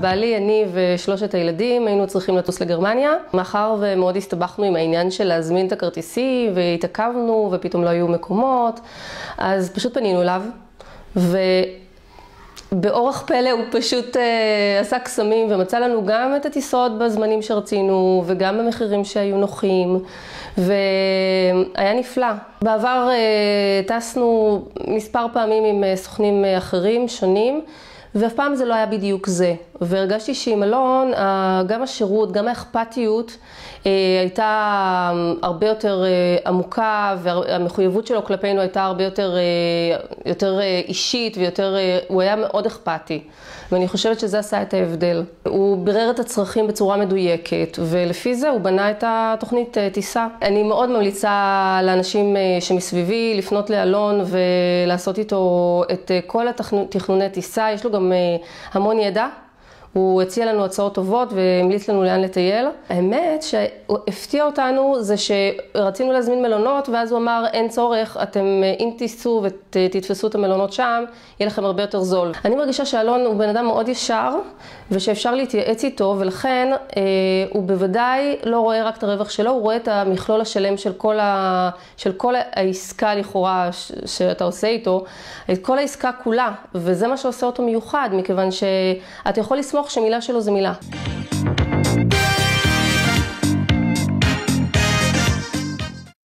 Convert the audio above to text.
בעלי, אני ושלושת הילדים היינו צריכים לטוס לגרמניה. מאחר ומאוד הסתבכנו עם העניין של להזמין את הכרטיסים, והתעכבנו, ופתאום לא היו מקומות, אז פשוט פנינו אליו. באורח פלא הוא פשוט uh, עשה קסמים ומצא לנו גם את הטיסות בזמנים שרצינו וגם במחירים שהיו נוחים והיה נפלא. בעבר uh, טסנו מספר פעמים עם uh, סוכנים uh, אחרים, שונים, ואף פעם זה לא היה בדיוק זה. והרגשתי שעם אלון, גם השירות, גם האכפתיות, הייתה הרבה יותר עמוקה, והמחויבות שלו כלפינו הייתה הרבה יותר, יותר אישית ויותר, הוא היה מאוד אכפתי. ואני חושבת שזה עשה את ההבדל. הוא בירר את הצרכים בצורה מדויקת, ולפי זה הוא בנה את התוכנית טיסה. אני מאוד ממליצה לאנשים שמסביבי לפנות לאלון ולעשות איתו את כל התכנוני טיסה. יש לו גם המון ידע. הוא הציע לנו הצעות טובות והמליץ לנו לאן לטייל. האמת שהפתיע אותנו זה שרצינו להזמין מלונות ואז הוא אמר אין צורך, אתם אם תיסעו ותתפסו את המלונות שם, יהיה לכם הרבה יותר זול. אני מרגישה שאלון הוא בן אדם מאוד ישר ושאפשר להתייעץ איתו ולכן אה, הוא בוודאי לא רואה רק את הרווח שלו, הוא רואה את המכלול השלם של כל, ה, של כל העסקה לכאורה ש, שאתה עושה איתו, את כל העסקה כולה וזה מה שעושה אותו מיוחד מכיוון שאתה יכול לסמוך שמילה שלו זה מילה.